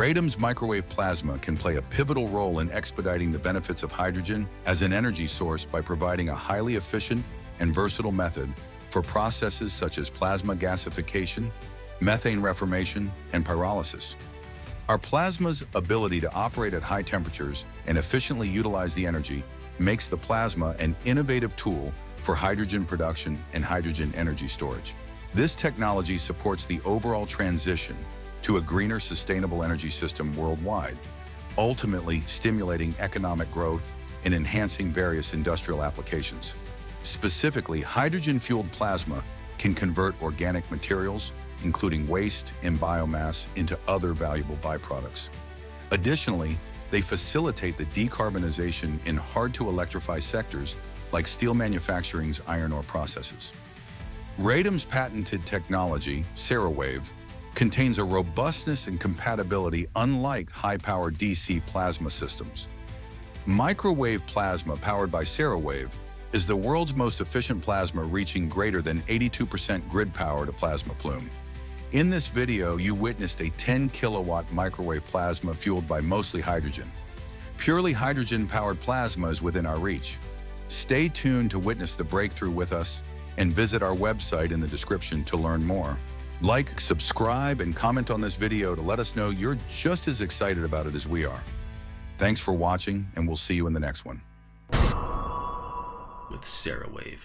Radom's microwave plasma can play a pivotal role in expediting the benefits of hydrogen as an energy source by providing a highly efficient and versatile method for processes such as plasma gasification, methane reformation, and pyrolysis. Our plasma's ability to operate at high temperatures and efficiently utilize the energy makes the plasma an innovative tool for hydrogen production and hydrogen energy storage. This technology supports the overall transition to a greener, sustainable energy system worldwide, ultimately stimulating economic growth and enhancing various industrial applications. Specifically, hydrogen-fueled plasma can convert organic materials, including waste and biomass, into other valuable byproducts. Additionally, they facilitate the decarbonization in hard-to-electrify sectors like steel manufacturing's iron ore processes. Radom's patented technology, CeraWave, contains a robustness and compatibility unlike high-power DC plasma systems. Microwave plasma powered by CeraWave is the world's most efficient plasma reaching greater than 82% grid power to plasma plume. In this video, you witnessed a 10 kilowatt microwave plasma fueled by mostly hydrogen. Purely hydrogen-powered plasma is within our reach. Stay tuned to witness the breakthrough with us and visit our website in the description to learn more. Like, subscribe, and comment on this video to let us know you're just as excited about it as we are. Thanks for watching, and we'll see you in the next one. With CeraWave.